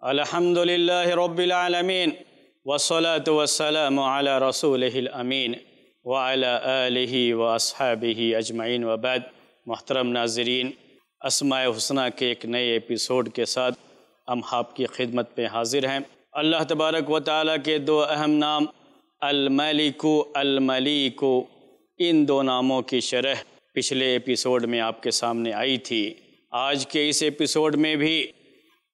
الحمد لله رب العالمين والصلاة والسلام على رسوله الأمين وعلى آله وأصحابه أجمعين وبعد. محترم ناظرین، اسماء حسنہ کے ایک نئے ایپیسوڈ کے ساتھ ہم آپ کی خدمت پہ حاضر ہیں۔ اللہ تبارک و تعالیٰ کے دو اہم نام، الملک، الملیک، ان دو ناموں کی شرح پچھلے ایپیسوڈ میں آپ کے سامنے آئی تھی۔ آج کے اس ایپیسوڈ میں بھی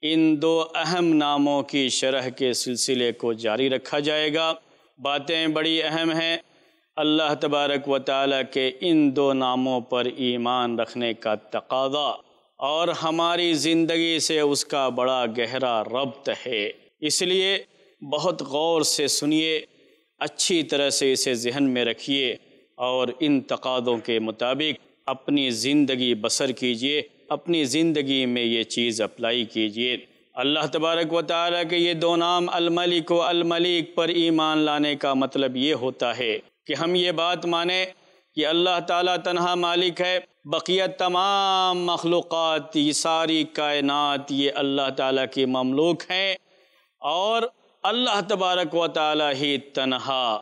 ان دو اہم ناموں کی شرح کے سلسلے کو جاری رکھا جائے گا۔ باتیں بڑی اہم ہیں۔ اللہ تبارک و تعالیٰ کے ان دو ناموں پر ایمان رکھنے کا تقاضا اور ہماری زندگی سے اس کا بڑا گہرا ربط ہے۔ اس لیے بہت غور سے سنیے، اچھی طرح سے اسے ذہن میں رکھیے اور ان تقاضوں کے مطابق اپنی زندگی بسر کیجیے۔ اپنی زندگی میں یہ چیز اپلائی کیجیے۔ اللہ تبارک و تعالیٰ کے یہ دو نام، الملک و الملیک پر ایمان لانے کا مطلب یہ ہوتا ہے کہ ہم یہ بات مانیں کہ اللہ تعالیٰ تنہا مالک ہے بقیہ تمام مخلوقات، یہ ساری کائنات، یہ اللہ تعالیٰ کی مملوک ہیں اور اللہ تبارک و تعالیٰ ہی تنہا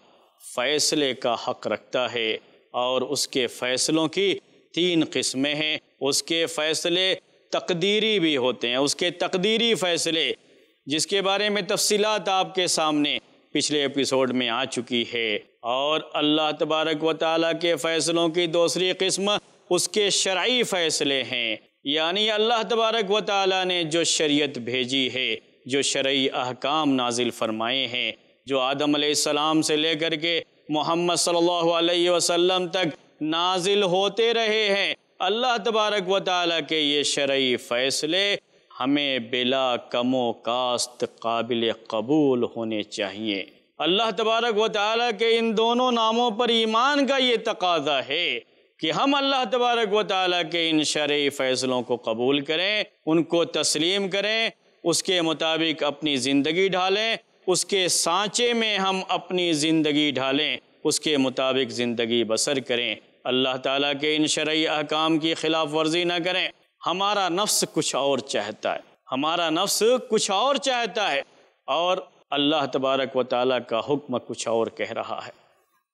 فیصلے کا حق رکھتا ہے اور اس کے فیصلوں کی تین قسمیں ہیں۔ اس کے فیصلے تقدیری بھی ہوتے ہیں، اس کے تقدیری فیصلے، جس کے بارے میں تفصیلات آپ کے سامنے پچھلے ایپیسوڈ میں آ چکی ہے۔ اور اللہ تبارک و تعالیٰ کے فیصلوں کی دوسری قسم اس کے شرعی فیصلے ہیں۔ یعنی اللہ تبارک و تعالیٰ نے جو شریعت بھیجی ہے، جو شرعی احکام نازل فرمائے ہیں، جو آدم علیہ السلام سے لے کر کے محمد صلی اللہ علیہ وسلم تک نازل ہوتے رہے ہیں اللہ تبارک و تعالیٰ کے یہ شرعی فیصلے ہمیں بلا کم و کاست قابل قبول ہونے چاہیے۔ اللہ تبارک و تعالیٰ کے ان دونوں ناموں پر ایمان کا یہ تقاضا ہے کہ ہم اللہ تبارک و تعالیٰ کے ان شرعی فیصلوں کو قبول کریں، ان کو تسلیم کریں، اس کے مطابق اپنی زندگی ڈھالیں، اس کے سانچے میں ہم اپنی زندگی ڈھالیں، اس کے مطابق زندگی بسر کریں۔ اللہ تعالیٰ کے ان شرعی احکام کی خلاف ورزی نہ کریں۔ ہمارا نفس کچھ اور چاہتا ہے۔ ہمارا نفس کچھ اور چاہتا ہے۔ اور اللہ تبارک و تعالیٰ کا حکم کچھ اور کہہ رہا ہے۔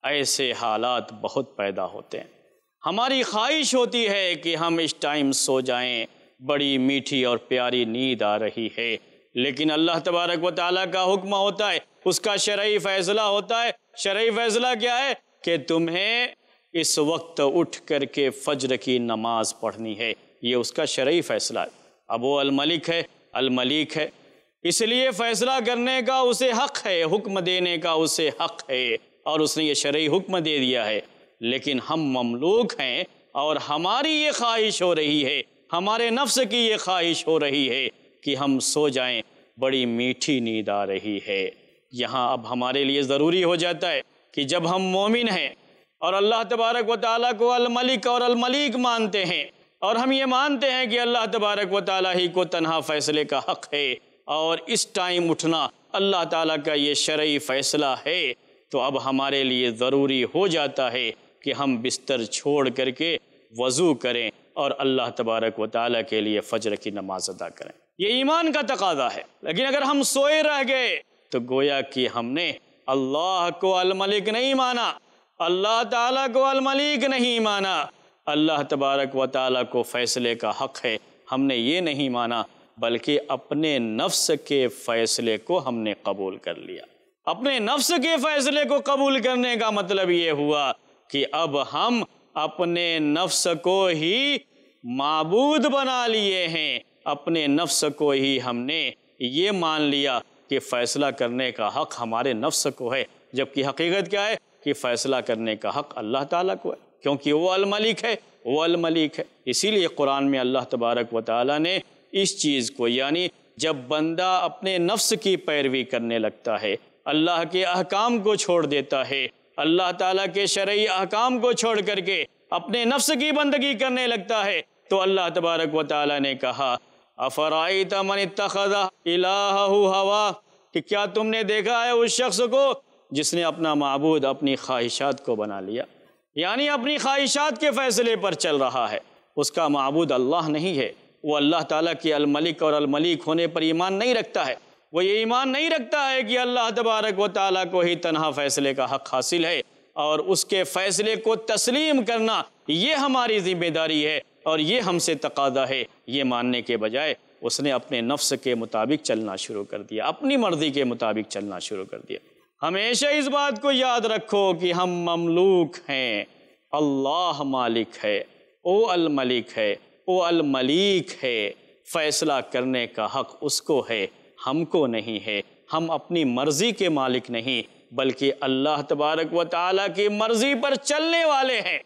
ایسے حالات بہت پیدا ہوتے ہیں۔ ہماری خواہش ہوتی ہے کہ ہم اس ٹائم سو جائیں۔ بڑی میٹھی اور پیاری نیند آ رہی ہے۔ لیکن اللہ تبارک و تعالیٰ کا حکم ہوتا ہے۔ اس کا شرعی فیصلہ ہوتا ہے۔ شرعی فیصلہ کیا ہے کہ تمہیں اس وقت اٹھ کر کے فجر کی نماز پڑھنی ہے۔ یہ اس کا شرعی فیصلہ ہے۔ اب وہ الملک ہے الملیک ہے۔ اس لیے فیصلہ کرنے کا اسے حق ہے، حکم دینے کا اسے حق ہے۔ اور اس نے یہ شرعی حکم دے دیا ہے۔ لیکن ہم مملوک ہیں اور ہماری یہ خواہش ہو رہی ہے، ہمارے نفس کی یہ خواہش ہو رہی ہے کہ ہم سو جائیں۔ بڑی میٹھی نیند آ رہی ہے۔ یہاں اب ہمارے لیے ضروری ہو جاتا ہے کہ جب ہم مومن ہیں اور اللہ تبارک و تعالیٰ کو الملک اور الملیک مانتے ہیں۔ اور ہم یہ مانتے ہیں کہ اللہ تبارک و تعالیٰ ہی کو تنہا فیصلے کا حق ہے۔ اور اس ٹائم اٹھنا اللہ تعالیٰ کا یہ شرعی فیصلہ ہے۔ تو اب ہمارے لیے ضروری ہو جاتا ہے کہ ہم بستر چھوڑ کر کے وضو کریں اور اللہ تبارک و تعالیٰ کے لیے فجر کی نماز ادا کریں۔ یہ ایمان کا تقاضا ہے۔ لیکن اگر ہم سوئے رہ گئے تو گویا کہ ہم نے اللہ کو الملک نہیں مانا۔ اللہ تعالیٰ کو الملیک نہیں مانا۔ اللہ تبارک و تعالیٰ کو فیصلے کا حق ہے، ہم نے یہ نہیں مانا، بلکہ اپنے نفس کے فیصلے کو ہم نے قبول کر لیا۔ اپنے نفس کے فیصلے کو قبول کرنے کا مطلب یہ ہوا کہ اب ہم اپنے نفس کو ہی معبود بنا لیے ہیں۔ اپنے نفس کو ہی ہم نے یہ مان لیا کہ فیصلہ کرنے کا حق ہمارے نفس کو ہے، جبکہ حقیقت کیا ہے؟ کہ فیصلہ کرنے کا حق اللہ تعالیٰ کو ہے، کیونکہ وہ الملک ہے، وہ الملک ہے۔ اسی لیے قرآن میں اللہ تبارک و تعالیٰ نے اس چیز کو یعنی جب بندہ اپنے نفس کی پیروی کرنے لگتا ہے، اللہ کے احکام کو چھوڑ دیتا ہے، اللہ تعالیٰ کے شرعی احکام کو چھوڑ کر کے اپنے نفس کی بندگی کرنے لگتا ہے، تو اللہ تبارک و تعالیٰ نے کہا، افرائیت من اتخذ الہہ ہوا؟ کہ کیا تم نے دیکھا ہے اس شخص کو جس نے اپنا معبود، اپنی خواہشات کو بنا لیا۔ یعنی اپنی خواہشات کے فیصلے پر چل رہا ہے۔ اس کا معبود اللہ نہیں ہے۔ وہ اللہ تعالیٰ کے الملک اور الملیک ہونے پر ایمان نہیں رکھتا ہے۔ وہ یہ ایمان نہیں رکھتا ہے کہ اللہ تبارک و تعالیٰ کو ہی تنہا فیصلے کا حق حاصل ہے۔ اور اس کے فیصلے کو تسلیم کرنا یہ ہماری ذمہ داری ہے۔ اور یہ ہم سے تقاضا ہے۔ یہ ماننے کے بجائے اس نے اپنے نفس کے مطابق چلنا شروع کر دیا۔ اپنی مرضی کے مطابق چلنا شروع کر دیا۔ ہمیشہ اس بات کو یاد رکھو کہ ہم مملوک ہیں۔ اللہ مالک ہے، او الملک ہے، او الملیک ہے۔ فیصلہ کرنے کا حق اس کو ہے، ہم کو نہیں ہے۔ ہم اپنی مرضی کے مالک نہیں، بلکہ اللہ تبارک و تعالیٰ کی مرضی پر چلنے والے ہیں۔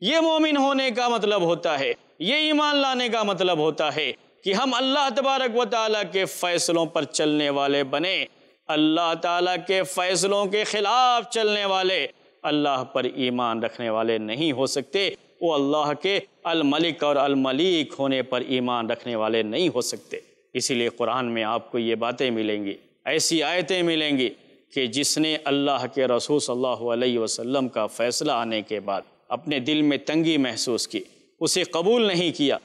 یہ مومن ہونے کا مطلب ہوتا ہے، یہ ایمان لانے کا مطلب ہوتا ہے کہ ہم اللہ تبارک و تعالیٰ کے فیصلوں پر چلنے والے بنے۔ اللہ تعالیٰ کے فیصلوں کے خلاف چلنے والے اللہ پر ایمان رکھنے والے نہیں ہو سکتے۔ وہ اللہ کے الملک اور الملیک ہونے پر ایمان رکھنے والے نہیں ہو سکتے۔ اسی لیے قرآن میں آپ کو یہ باتیں ملیں گی، ایسی آیتیں ملیں گی کہ جس نے اللہ کے رسول صلی اللہ علیہ وسلم کا فیصلہ آنے کے بعد اپنے دل میں تنگی محسوس کی، اسے قبول نہیں کیا۔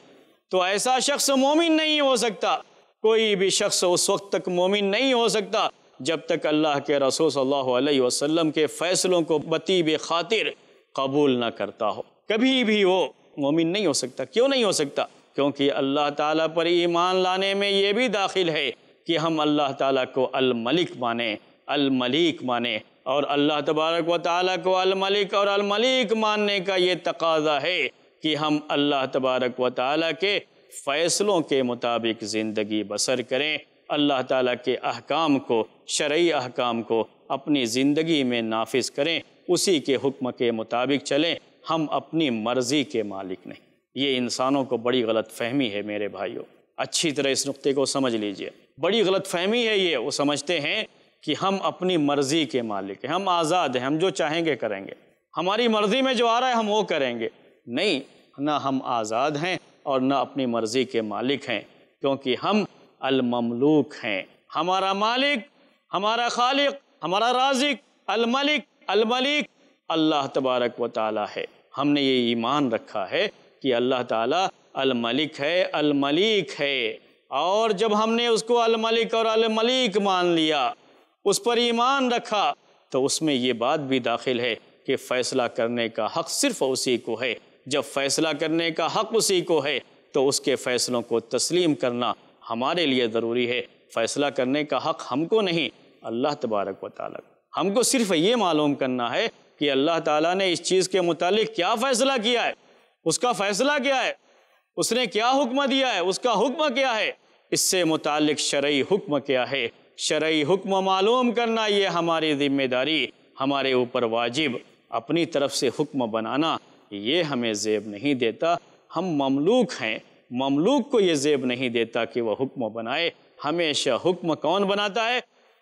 تو ایسا شخص مومن نہیں ہو سکتا، کوئی بھی شخص اس وقت تک مومن نہیں ہو سکتا جب تک اللہ کے رسول صلی اللہ علیہ وسلم کے فیصلوں کو بطیب خاطر قبول نہ کرتا ہو۔ کبھی بھی وہ مومن نہیں ہو سکتا۔ کیوں نہیں ہو سکتا؟ کیونکہ اللہ تعالیٰ پر ایمان لانے میں یہ بھی داخل ہے کہ ہم اللہ تعالیٰ کو الملک مانیں۔ الملیک مانیں۔ اور اللہ تبارک و تعالیٰ کو الملک اور الملیک ماننے کا یہ تقاضا ہے کہ ہم اللہ تبارک و تعالیٰ کے فیصلوں کے مطابق زندگی بسر کریں۔ اللہ تعالیٰ کے احکام کو، شرعی احکام کو اپنی زندگی میں نافذ کریں، اسی کے حکم کے مطابق چلیں، ہم اپنی مرضی کے مالک نہیں۔ یہ انسانوں کو بڑی غلط فہمی ہے میرے بھائیوں اچھی طرح اس نقطے کو سمجھ لیجیے۔ بڑی غلط فہمی ہے یہ، وہ سمجھتے ہیں کہ ہم اپنی مرضی کے مالک ہیں، ہم آزاد ہیں، ہم جو چاہیں گے کریں گے۔ ہماری مرضی میں جو آ رہا ہے، ہم وہ کریں گے۔ نہیں، نہ ہم آزاد ہیں اور نہ اپنی مرضی کے مالک ہیں، کیونکہ ہم المملوک ہیں۔ ہمارا مالک، ہمارا خالق، ہمارا رازق، الملک الملک اللہ تبارک و تعالی ہے۔ ہم نے یہ ایمان رکھا ہے کہ اللہ تعالیٰ الملک ہے، الملیک ہے۔ اور جب ہم نے اس کو الملک اور الملیک مان لیا، اس پر ایمان رکھا، تو اس میں یہ بات بھی داخل ہے کہ فیصلہ کرنے کا حق صرف اسی کو ہے۔ جب فیصلہ کرنے کا حق اسی کو ہے، تو اس کے فیصلوں کو تسلیم کرنا ہمارے لیے ضروری ہے۔ فیصلہ کرنے کا حق ہم کو نہیں۔ اللہ تبارک و تعالیٰ ہم کو صرف یہ معلوم کرنا ہے کہ اللہ تعالیٰ نے اس چیز کے متعلق کیا فیصلہ کیا ہے۔ اس کا فیصلہ کیا ہے؟ اس نے کیا حکم دیا ہے؟ اس کا حکم کیا ہے؟ اس سے متعلق شرعی حکم کیا ہے؟ شرعی حکم معلوم کرنا یہ ہماری ذمہ داری۔ ہمارے اوپر واجب اپنی طرف سے حکم بنانا یہ ہمیں زیب نہیں دیتا۔ ہم مملوک ہیں۔ مملوک کو یہ زیب نہیں دیتا کہ وہ حکم بنائے۔ ہمیشہ حکم کون بناتا ہے؟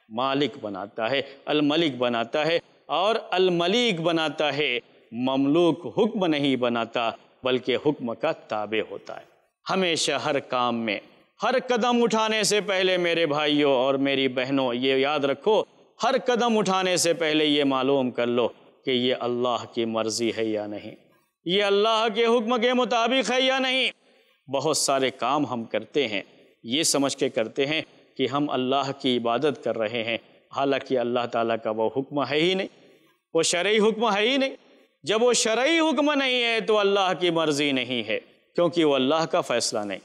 مالک بناتا ہے، الملک بناتا ہے اور الملیک بناتا ہے۔ مملوک حکم نہیں بناتا، بلکہ حکم کا تابع ہوتا ہے۔ ہمیشہ ہر کام میں، ہر قدم اٹھانے سے پہلے میرے بھائیوں اور میری بہنوں، یہ یاد رکھو، ہر قدم اٹھانے سے پہلے یہ معلوم کر لو کہ یہ اللہ کی مرضی ہے یا نہیں۔ یہ اللہ کے حکم کے مطابق ہے یا نہیں؟ بہت سارے کام ہم کرتے ہیں۔ یہ سمجھ کے کرتے ہیں کہ ہم اللہ کی عبادت کر رہے ہیں۔ حالانکہ اللہ تعالیٰ کا وہ حکم ہے ہی نہیں۔ وہ شرعی حکم ہے ہی نہیں۔ جب وہ شرعی حکم نہیں ہے تو اللہ کی مرضی نہیں ہے، کیونکہ وہ اللہ کا فیصلہ نہیں۔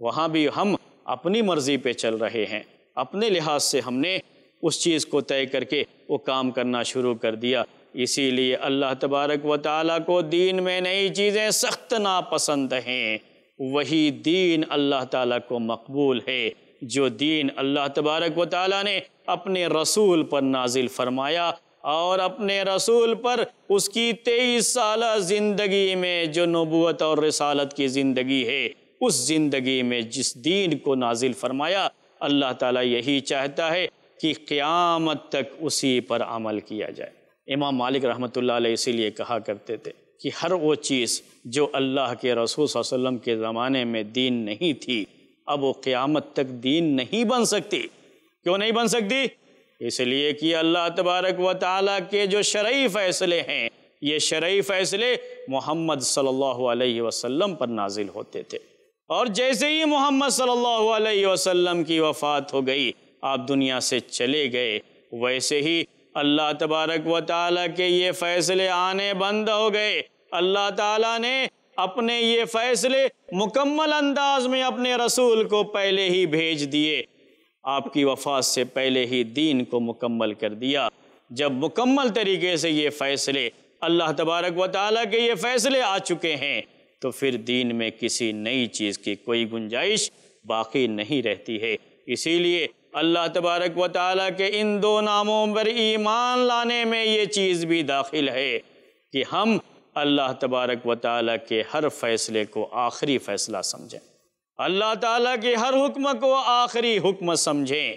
وہاں بھی ہم اپنی مرضی پہ چل رہے ہیں۔ اپنے لحاظ سے ہم نے اس چیز کو طے کر کے وہ کام کرنا شروع کر دیا۔ اسی لیے اللہ تبارک و تعالیٰ کو دین میں نئی چیزیں سخت ناپسند ہیں۔ وہی دین اللہ تعالیٰ کو مقبول ہے، جو دین اللہ تبارک و تعالیٰ نے اپنے رسول پر نازل فرمایا اور اپنے رسول پر اس کی تیئیس سالہ زندگی میں جو نبوت اور رسالت کی زندگی ہے، اس زندگی میں جس دین کو نازل فرمایا، اللہ تعالیٰ یہی چاہتا ہے کہ قیامت تک اسی پر عمل کیا جائے۔ امام مالک رحمۃ اللہ علیہ اسی لیے کہا کرتے تھے کہ ہر وہ چیز جو اللہ کے رسول صلی اللہ علیہ وسلم کے زمانے میں دین نہیں تھی، اب وہ قیامت تک دین نہیں بن سکتی۔ کیوں نہیں بن سکتی؟ اس لیے کہ اللہ تبارک و تعالیٰ کے جو شرعی فیصلے ہیں، یہ شرعی فیصلے محمد صلی اللہ علیہ وسلم پر نازل ہوتے تھے۔ اور جیسے ہی محمد صلی اللہ علیہ وسلم کی وفات ہو گئی، آپ دنیا سے چلے گئے، ویسے ہی اللہ تبارک و تعالیٰ کے یہ فیصلے آنے بند ہو گئے۔ اللہ تعالیٰ نے اپنے یہ فیصلے مکمل انداز میں اپنے رسول کو پہلے ہی بھیج دیے۔ آپ کی وفات سے پہلے ہی دین کو مکمل کر دیا۔ جب مکمل طریقے سے یہ فیصلے اللہ تبارک و تعالیٰ کے یہ فیصلے آ چکے ہیں، تو پھر دین میں کسی نئی چیز کی کوئی گنجائش باقی نہیں رہتی ہے۔ اسی لیے اللہ تبارک و تعالیٰ کے ان دو ناموں پر ایمان لانے میں یہ چیز بھی داخل ہے کہ ہم اللہ تبارک و تعالیٰ کے ہر فیصلے کو آخری فیصلہ سمجھیں۔ اللہ تعالیٰ کے ہر حکم کو آخری حکم سمجھیں۔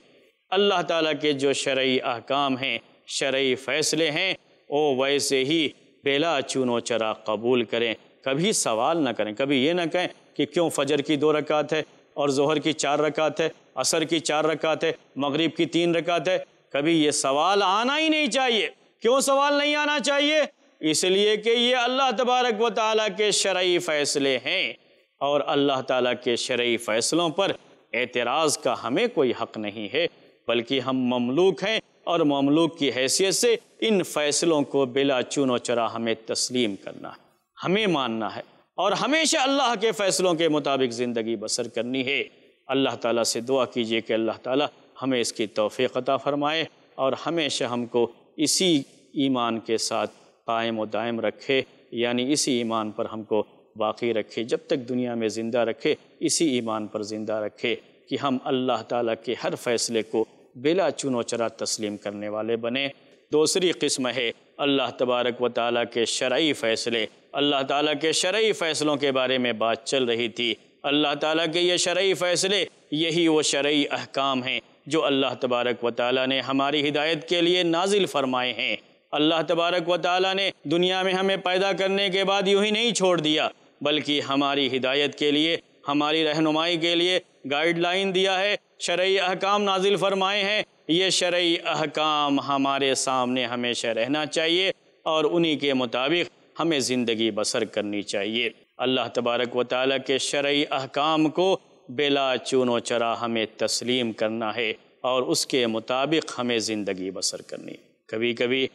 اللہ تعالیٰ کے جو شرعی احکام ہیں، شرعی فیصلے ہیں، وہ ویسے ہی بلا چون و چرا قبول کریں۔ کبھی سوال نہ کریں، کبھی یہ نہ کہیں کہ کیوں فجر کی دو رکعت ہے اور ظہر کی چار رکعت ہے۔ عصر کی چار رکعت ہے مغرب کی تین رکعت ہے کبھی یہ سوال آنا ہی نہیں چاہیے۔ کیوں سوال نہیں آنا چاہیے؟ اس لیے کہ یہ اللہ تبارک و تعالیٰ کے شرعی فیصلے ہیں۔ اور اللہ تعالیٰ کے شرعی فیصلوں پر اعتراض کا ہمیں کوئی حق نہیں ہے، بلکہ ہم مملوک ہیں۔ اور مملوک کی حیثیت سے ان فیصلوں کو بلا چون و چرا ہمیں تسلیم کرنا ہے ہمیں ماننا ہے۔ اور ہمیشہ اللہ کے فیصلوں کے مطابق زندگی بسر کرنی ہے۔ اللہ تعالیٰ سے دعا کیجیے کہ اللہ تعالیٰ ہمیں اس کی توفیق عطا فرمائے اور ہمیشہ ہم کو اسی ایمان کے ساتھ قائم و دائم رکھے یعنی اسی ایمان پر ہم کو باقی رکھے، جب تک دنیا میں زندہ رکھے، اسی ایمان پر زندہ رکھے کہ ہم اللہ تعالیٰ کے ہر فیصلے کو بلا چون و چرا تسلیم کرنے والے بنے دوسری قسم ہے اللہ تبارک و تعالیٰ کے شرعی فیصلے۔ اللہ تعالیٰ کے شرعی فیصلوں کے بارے میں بات چل رہی تھی۔ اللہ تعالیٰ کے یہ شرعی فیصلے، یہی وہ شرعی احکام ہیں جو اللہ تبارک و تعالیٰ نے ہماری ہدایت کے لیے نازل فرمائے ہیں۔ اللہ تبارک و تعالیٰ نے دنیا میں ہمیں پیدا کرنے کے بعد یوں ہی نہیں چھوڑ دیا، بلکہ ہماری ہدایت کے لیے، ہماری رہنمائی کے لیے گائیڈ لائن دیا ہے، شرعی احکام نازل فرمائے ہیں۔ یہ شرعی احکام ہمارے سامنے ہمیشہ رہنا چاہیے اور انہی کے مطابق ہمیں زندگی بسر کرنی چاہیے۔ اللہ تبارک و تعالیٰ کے شرعی احکام کو بلا چون و چرا ہمیں تسلیم کرنا ہے اور اس کے مطابق ہمیں زندگی بسر کرنی کبھی کبھی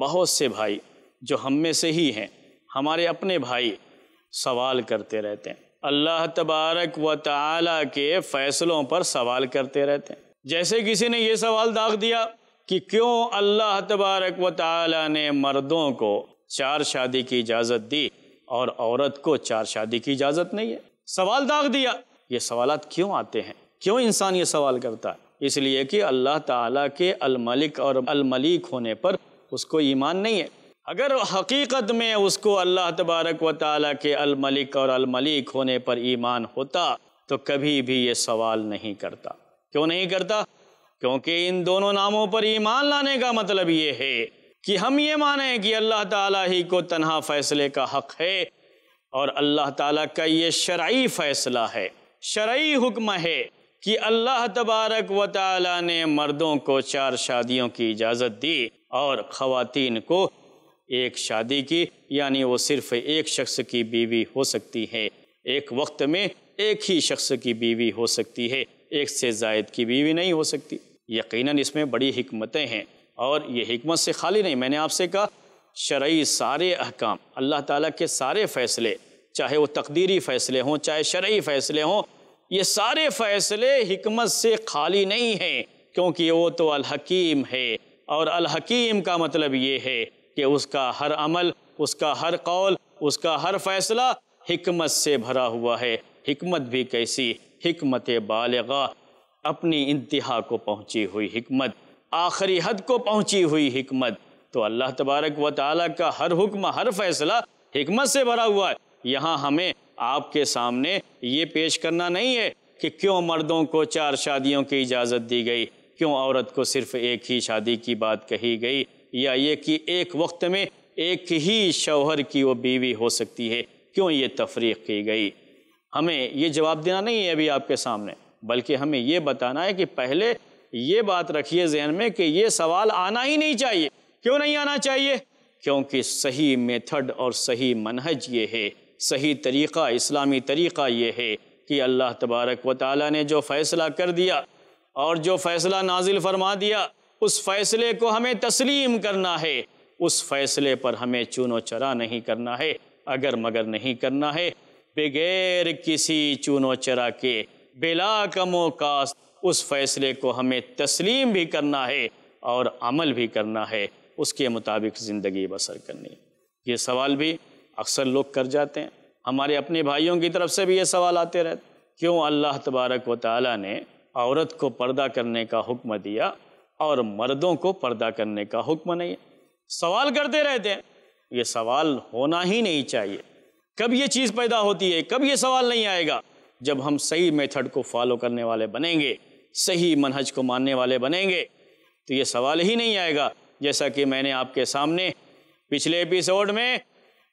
بہت سے بھائی جو ہم میں سے ہی ہیں، ہمارے اپنے بھائی سوال کرتے رہتے ہیں۔ اللہ تبارک و تعالیٰ کے فیصلوں پر سوال کرتے رہتے ہیں۔ جیسے کسی نے یہ سوال داغ دیا کہ کیوں اللہ تبارک و تعالیٰ نے مردوں کو چار شادی کی اجازت دی؟ اور عورت کو چار شادی کی اجازت نہیں ہے۔ سوال داغ دیا۔ یہ سوالات کیوں آتے ہیں؟ کیوں انسان یہ سوال کرتا ہے؟ اس لیے کہ اللہ تعالیٰ کے الملک اور الملیک ہونے پر اس کو ایمان نہیں ہے۔ اگر حقیقت میں اس کو اللہ تبارک و تعالیٰ کے الملک اور الملیک ہونے پر ایمان ہوتا، تو کبھی بھی یہ سوال نہیں کرتا۔ کیوں نہیں کرتا؟ کیونکہ ان دونوں ناموں پر ایمان لانے کا مطلب یہ ہے۔ کہ ہم یہ مانیں کہ اللہ تعالیٰ ہی کو تنہا فیصلے کا حق ہے اور اللہ تعالیٰ کا یہ شرعی فیصلہ ہے۔ شرعی حکم ہے کہ اللہ تبارک و تعالیٰ نے مردوں کو چار شادیوں کی اجازت دی اور خواتین کو ایک شادی کی یعنی وہ صرف ایک شخص کی بیوی ہو سکتی ہے۔ ایک وقت میں ایک ہی شخص کی بیوی ہو سکتی ہے، ایک سے زائد کی بیوی نہیں ہو سکتی۔ یقیناً اس میں بڑی حکمتیں ہیں۔ اور یہ حکمت سے خالی نہیں، میں نے آپ سے کہا، شرعی سارے احکام، اللہ تعالیٰ کے سارے فیصلے، چاہے وہ تقدیری فیصلے ہوں، چاہے شرعی فیصلے ہوں، یہ سارے فیصلے حکمت سے خالی نہیں ہیں، کیونکہ وہ تو الحکیم ہے۔ اور الحکیم کا مطلب یہ ہے کہ اس کا ہر عمل، اس کا ہر قول، اس کا ہر فیصلہ حکمت سے بھرا ہوا ہے۔ حکمت بھی کیسی؟ حکمت بالغہ، اپنی انتہا کو پہنچی ہوئی حکمت۔ آخری حد کو پہنچی ہوئی حکمت۔ تو اللہ تبارک و تعالیٰ کا ہر حکم، ہر فیصلہ حکمت سے بھرا ہوا ہے۔ یہاں ہمیں آپ کے سامنے یہ پیش کرنا نہیں ہے کہ کیوں مردوں کو چار شادیوں کی اجازت دی گئی، کیوں عورت کو صرف ایک ہی شادی کی بات کہی گئی، یا یہ کہ ایک وقت میں ایک ہی شوہر کی وہ بیوی ہو سکتی ہے، کیوں یہ تفریق کی گئی؟ ہمیں یہ جواب دینا نہیں ہے ابھی آپ کے سامنے، بلکہ ہمیں یہ بتانا ہے کہ پہلے یہ بات رکھیے ذہن میں کہ یہ سوال آنا ہی نہیں چاہیے۔ کیوں نہیں آنا چاہیے؟ کیونکہ صحیح میتھڈ اور صحیح منہج یہ ہے۔ صحیح طریقہ، اسلامی طریقہ یہ ہے کہ اللہ تبارک و تعالیٰ نے جو فیصلہ کر دیا اور جو فیصلہ نازل فرما دیا، اس فیصلے کو ہمیں تسلیم کرنا ہے۔ اس فیصلے پر ہمیں چون و چرا نہیں کرنا ہے۔ اگر مگر نہیں کرنا ہے، بغیر کسی چون و چرا کے بلا کم و کاست اس فیصلے کو ہمیں تسلیم بھی کرنا ہے اور عمل بھی کرنا ہے، اس کے مطابق زندگی بسر کرنی۔ یہ سوال بھی اکثر لوگ کر جاتے ہیں۔ ہمارے اپنے بھائیوں کی طرف سے بھی یہ سوال آتے رہتے کیوں اللہ تبارک و تعالیٰ نے عورت کو پردہ کرنے کا حکم دیا اور مردوں کو پردہ کرنے کا حکم نہیں؟ سوال کرتے رہتے ہیں۔ یہ سوال ہونا ہی نہیں چاہیے۔ کب یہ چیز پیدا ہوتی ہے، کب یہ سوال نہیں آئے گا؟ جب ہم صحیح میتھڈ کو فالو کرنے والے بنیں گے صحیح منہج کو ماننے والے بنیں گے۔ تو یہ سوال ہی نہیں آئے گا۔ جیسا کہ میں نے آپ کے سامنے پچھلے ایپیسوڈ میں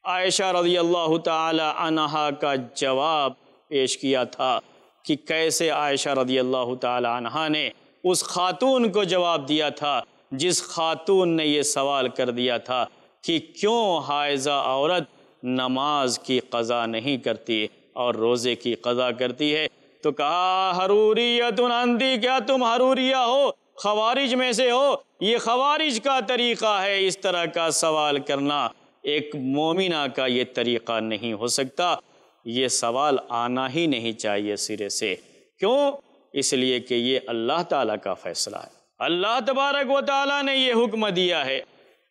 عائشہ رضی اللہ تعالی عنہ کا جواب پیش کیا تھا کہ کیسے عائشہ رضی اللہ تعالی عنہ نے اس خاتون کو جواب دیا تھا۔ جس خاتون نے یہ سوال کر دیا تھا کہ کیوں حائزہ عورت نماز کی قضا نہیں کرتی اور روزے کی قضا کرتی ہے؟ تو کہا حروریت اندی کیا تم حروریہ ہو؟ خوارج میں سے ہو؟ یہ خوارج کا طریقہ ہے اس طرح کا سوال کرنا۔ ایک مومنہ کا یہ طریقہ نہیں ہو سکتا۔ یہ سوال آنا ہی نہیں چاہیے سرے سے۔ کیوں؟ اس لیے کہ یہ اللہ تعالیٰ کا فیصلہ ہے۔ اللہ تبارک و تعالیٰ نے یہ حکم دیا ہے۔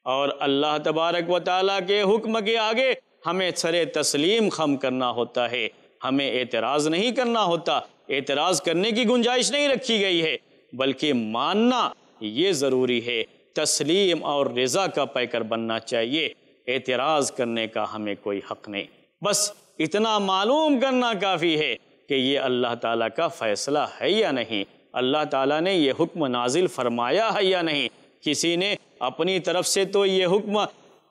اور اللہ تبارک و تعالیٰ کے حکم کے آگے ہمیں سر تسلیم خم کرنا ہوتا ہے۔ ہمیں اعتراض نہیں کرنا ہوتا۔ اعتراض کرنے کی گنجائش نہیں رکھی گئی ہے، بلکہ ماننا یہ ضروری ہے۔ تسلیم اور رضا کا پیکر بننا چاہیے۔ اعتراض کرنے کا ہمیں کوئی حق نہیں۔ بس اتنا معلوم کرنا کافی ہے کہ یہ اللہ تعالیٰ کا فیصلہ ہے یا نہیں۔ اللہ تعالیٰ نے یہ حکم نازل فرمایا ہے یا نہیں۔ کسی نے اپنی طرف سے تو یہ حکم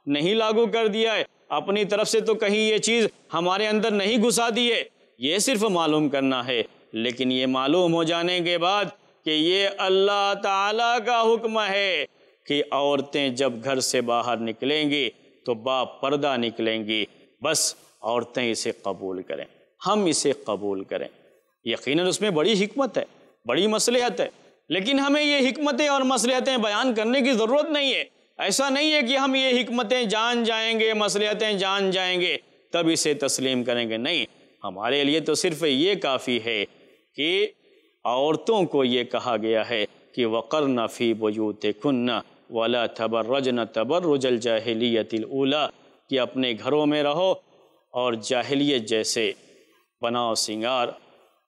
نہیں لاگو کر دیا ہے۔ اپنی طرف سے تو کہیں یہ چیز ہمارے اندر نہیں گھسا دی ہے، یہ صرف معلوم کرنا ہے۔ لیکن یہ معلوم ہو جانے کے بعد کہ یہ اللہ تعالیٰ کا حکم ہے کہ عورتیں جب گھر سے باہر نکلیں گی تو با پردہ نکلیں گی۔ بس عورتیں اسے قبول کریں۔ ہم اسے قبول کریں۔ یقیناً اس میں بڑی حکمت ہے، بڑی مصلحت ہے۔ لیکن ہمیں یہ حکمتیں اور مصلحتیں بیان کرنے کی ضرورت نہیں ہے۔ ایسا نہیں ہے کہ ہم یہ حکمتیں جان جائیں گے، مصلحتیں جان جائیں گے، تب اسے تسلیم کریں گے۔ نہیں، ہمارے لیے تو صرف یہ کافی ہے کہ عورتوں کو یہ کہا گیا ہے کہ وقرن فی بجوت کن ولا تبرجن تبرج الجاہلیت الاولا کہ اپنے گھروں میں رہو اور جاہلیت جیسے بناؤ سنگار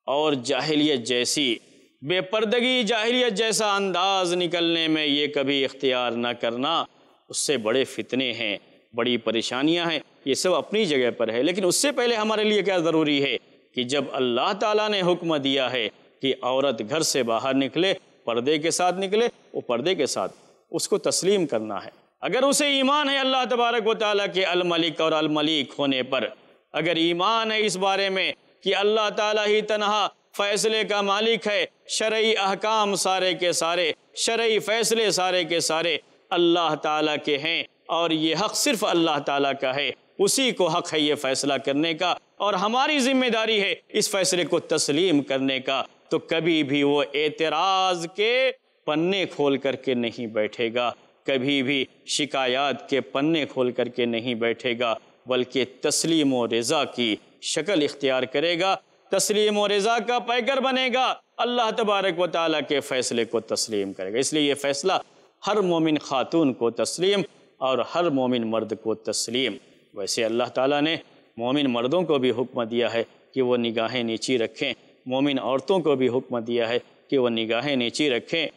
اور جاہلیت جیسی بے پردگی جاہلیت جیسا انداز نکلنے میں یہ کبھی اختیار نہ کرنا اس سے بڑے فتنے ہیں، بڑی پریشانیاں ہیں، یہ سب اپنی جگہ پر ہے۔ لیکن اس سے پہلے ہمارے لیے کیا ضروری ہے کہ جب اللہ تعالیٰ نے حکم دیا ہے کہ عورت گھر سے باہر نکلے، پردے کے ساتھ نکلے، وہ پردے کے ساتھ اس کو تسلیم کرنا ہے۔ اگر اسے ایمان ہے اللہ تبارک و تعالیٰ کے الملک اور الملیک ہونے پر، اگر ایمان ہے اس بارے میں کہ اللہ تعالیٰ ہی تنہا فیصلے کا مالک ہے، شرعی احکام سارے کے سارے، شرعی فیصلے سارے کے سارے اللہ تعالیٰ کے ہیں اور یہ حق صرف اللہ تعالیٰ کا ہے۔ اسی کو حق ہے یہ فیصلہ کرنے کا اور ہماری ذمہ داری ہے اس فیصلے کو تسلیم کرنے کا۔ تو کبھی بھی وہ اعتراض کے پنے کھول کر کے نہیں بیٹھے گا۔ کبھی بھی شکایات کے پنے کھول کر کے نہیں بیٹھے گا، بلکہ تسلیم و رضا کی شکل اختیار کرے گا۔ تسلیم و رضا کا پیکر بنے گا۔ اللہ تبارک و تعالیٰ کے فیصلے کو تسلیم کرے گا۔ اس لیے یہ فیصلہ ہر مومن خاتون کو تسلیم اور ہر مومن مرد کو تسلیم۔ ویسے اللہ تعالیٰ نے مومن مردوں کو بھی حکم دیا ہے کہ وہ نگاہیں نیچی رکھیں۔ مومن عورتوں کو بھی حکم دیا ہے کہ وہ نگاہیں نیچی رکھیں۔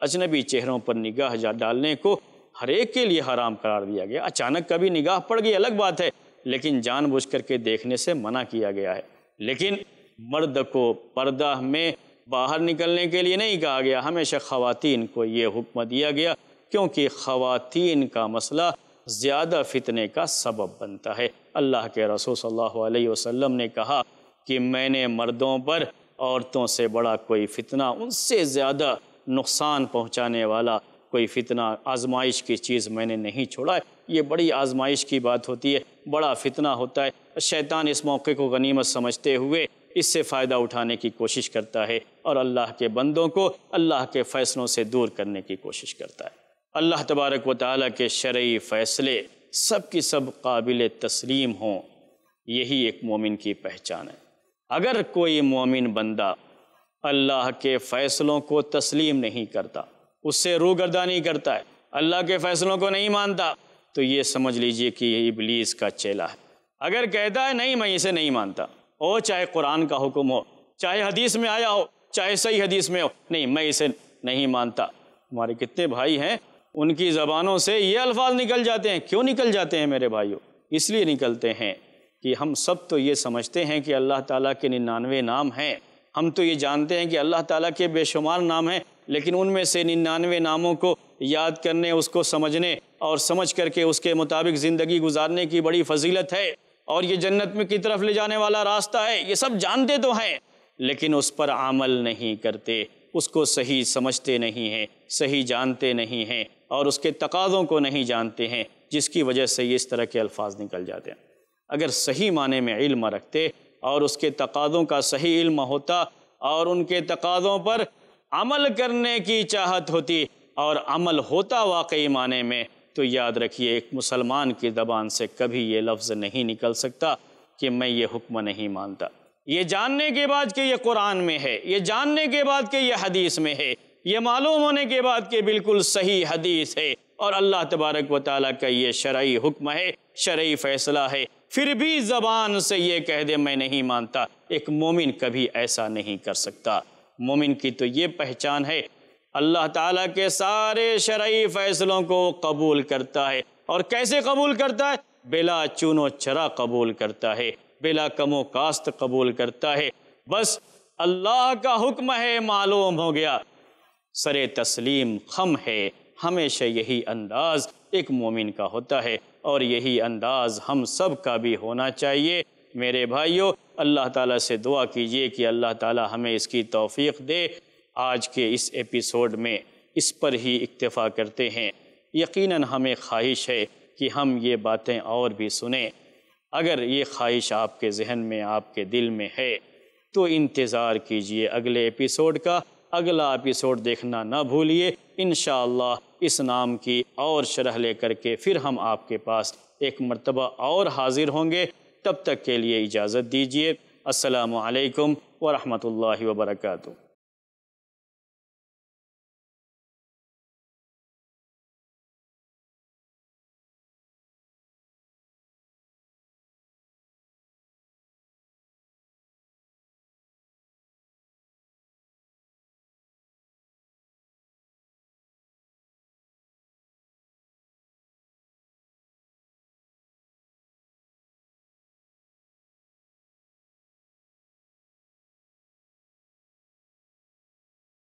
اجنبی چہروں پر نگاہ جا ڈالنے کو ہر ایک کے لیے حرام قرار دیا گیا۔ اچانک کبھی نگاہ پڑ گئی، الگ بات ہے، لیکن جان بوجھ کر کے دیکھنے سے منع کیا گیا ہے۔ لیکن مرد کو پردہ میں باہر نکلنے کے لیے نہیں کہا گیا۔ ہمیشہ خواتین کو یہ حکم دیا گیا کیونکہ خواتین کا مسئلہ زیادہ فتنے کا سبب بنتا ہے۔ اللہ کے رسول صلی اللہ علیہ وسلم نے کہا کہ میں نے مردوں پر عورتوں سے بڑا کوئی فتنہ، ان سے زیادہ نقصان پہنچانے والا کوئی فتنہ، آزمائش کی چیز میں نے نہیں چھوڑا۔ ہے یہ بڑی آزمائش کی بات ہوتی ہے، بڑا فتنہ ہوتا ہے۔ شیطان اس موقع کو غنیمت سمجھتے ہوئے اس سے فائدہ اٹھانے کی کوشش کرتا ہے اور اللہ کے بندوں کو اللہ کے فیصلوں سے دور کرنے کی کوشش کرتا ہے۔ اللہ تبارک و تعالیٰ کے شرعی فیصلے سب کی سب قابل تسلیم ہوں، یہی ایک مومن کی پہچان ہے۔ اگر کوئی مومن بندہ اللہ کے فیصلوں کو تسلیم نہیں کرتا، اس سے روگردانی کرتا ہے، اللہ کے فیصلوں کو نہیں مانتا، تو یہ سمجھ لیجیے کہ یہ ابلیس کا چیلا ہے۔ اگر کہتا ہے نہیں، میں اسے نہیں مانتا۔ او چاہے قرآن کا حکم ہو، چاہے حدیث میں آیا ہو، چاہے صحیح حدیث میں ہو۔ نہیں، میں اسے نہیں مانتا۔ ہمارے کتنے بھائی ہیں، ان کی زبانوں سے یہ الفاظ نکل جاتے ہیں۔ کیوں نکل جاتے ہیں میرے بھائیوں اس لیے نکلتے ہیں کہ ہم سب تو یہ سمجھتے ہیں کہ اللہ تعالیٰ کے ننانوے نام ہیں۔ ہم تو یہ جانتے ہیں کہ اللہ تعالیٰ کے بے شمار نام ہیں، لیکن ان میں سے ننانوے ناموں کو یاد کرنے، اس کو سمجھنے اور سمجھ کر کے اس کے مطابق زندگی گزارنے کی بڑی فضیلت ہے۔ اور یہ جنت میں کی طرف لے جانے والا راستہ ہے، یہ سب جانتے تو ہیں، لیکن اس پر عمل نہیں کرتے، اس کو صحیح سمجھتے نہیں ہیں، صحیح جانتے نہیں ہیں، اور اس کے تقاضوں کو نہیں جانتے ہیں، جس کی وجہ سے یہ اس طرح کے الفاظ نکل جاتے ہیں۔ اگر صحیح معنی میں علم رکھتے اور اس کے تقاضوں کا صحیح علم ہوتا اور ان کے تقاضوں پر عمل کرنے کی چاہت ہوتی اور عمل ہوتا واقعی معنی میں تو یاد رکھیے، ایک مسلمان کی زبان سے کبھی یہ لفظ نہیں نکل سکتا کہ میں یہ حکم نہیں مانتا۔ یہ جاننے کے بعد کہ یہ قرآن میں ہے، یہ جاننے کے بعد کہ یہ حدیث میں ہے، یہ معلوم ہونے کے بعد کہ بالکل صحیح حدیث ہے اور اللہ تبارک و تعالیٰ کا یہ شرعی حکم ہے، شرعی فیصلہ ہے۔ پھر بھی زبان سے یہ کہہ دے میں نہیں مانتا۔ ایک مومن کبھی ایسا نہیں کر سکتا۔ مومن کی تو یہ پہچان ہے اللہ تعالیٰ کے سارے شرعی فیصلوں کو قبول کرتا ہے اور کیسے قبول کرتا ہے؟ بلا چون و چرا قبول کرتا ہے، بلا کم و کاست قبول کرتا ہے۔ بس اللہ کا حکم ہے، معلوم ہو گیا۔ سر تسلیم خم ہے، ہمیشہ یہی انداز ایک مومن کا ہوتا ہے اور یہی انداز ہم سب کا بھی ہونا چاہیے۔ میرے بھائیوں اللہ تعالیٰ سے دعا کیجیے کہ اللہ تعالیٰ ہمیں اس کی توفیق دے۔ آج کے اس ایپیسوڈ میں اس پر ہی اکتفا کرتے ہیں۔ یقیناً ہمیں خواہش ہے کہ ہم یہ باتیں اور بھی سنیں۔ اگر یہ خواہش آپ کے ذہن میں، آپ کے دل میں ہے، تو انتظار کیجیے اگلے ایپیسوڈ کا۔ اگلا ایپیسوڈ دیکھنا نہ بھولیے۔ انشاءاللہ اس نام کی اور شرح لے کر کے پھر ہم آپ کے پاس ایک مرتبہ اور حاضر ہوں گے۔ تب تک کے لیے اجازت دیجیے السلام علیکم ورحمۃ اللہ وبرکاتہ۔